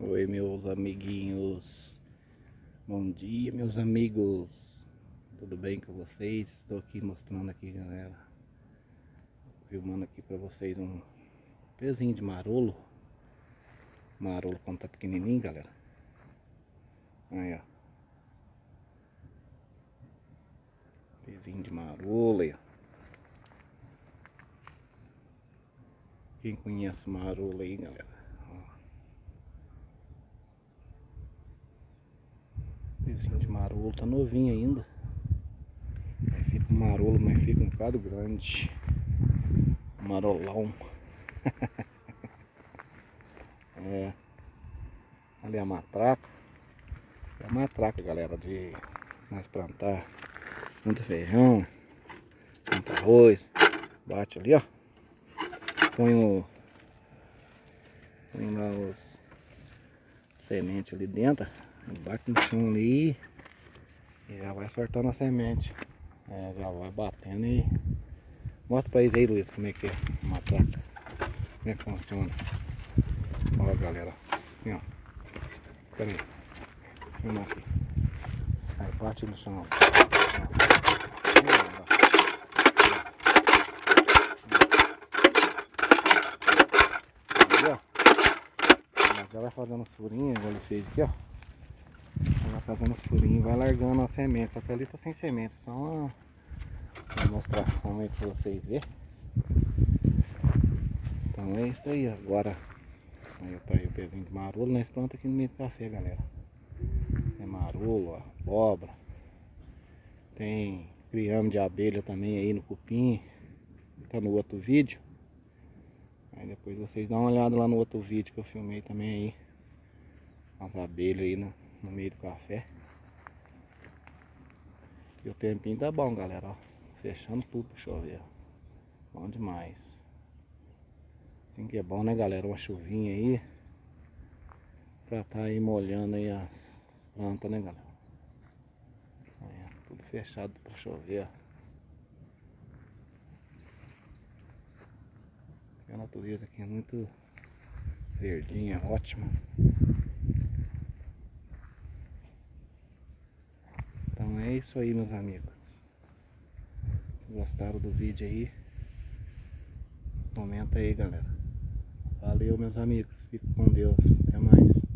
Oi meus amiguinhos. Bom dia meus amigos. Tudo bem com vocês? Estou aqui mostrando aqui galera. Filmando aqui para vocês um pezinho de marolo. Marolo quando tá pequenininho galera. Aí ó. Pezinho de marolo aí ó. Quem conhece marolo aí galera Pezinho de marolo, tá novinho ainda. Fica um marolo, mas fica um bocado grande. Marolão. é. Ali é a matraca. É a matraca, galera, de nós plantar. Planta feijão, planta arroz. Bate ali, ó. Põe o. Põe lá os sementes ali dentro bate no chão ali e já vai soltando a semente. É, já vai batendo e mostra pra eles aí Luiz como é que é uma placa. Como é que funciona. Olha galera. Assim ó. Pera aí. Filma aqui. Aí bate no chão. Já vai fazendo as furinhas, igual ele fez aqui, ó fazendo furinho, vai largando a semente. Só que ali tá sem semente, só uma demonstração aí pra vocês verem. Então é isso aí, agora aí tá aí o pezinho de marolo, nós plantamos aqui no meio do café, galera. Tem marolo, abóbora. Tem criame de abelha também aí no cupim. Tá no outro vídeo. Aí depois vocês dão uma olhada lá no outro vídeo que eu filmei também aí. As abelhas aí, né? No meio do café. E o tempinho tá bom, galera, ó. Fechando tudo pra chover, Bom demais. Assim que é bom, né, galera? Uma chuvinha aí. Pra tá aí molhando aí as plantas, né, galera? Aí, tudo fechado pra chover, A natureza aqui é muito verdinha, ótima. Então é isso aí, meus amigos. Gostaram do vídeo aí? Comenta aí, galera. Valeu, meus amigos. Fique com Deus. Até mais.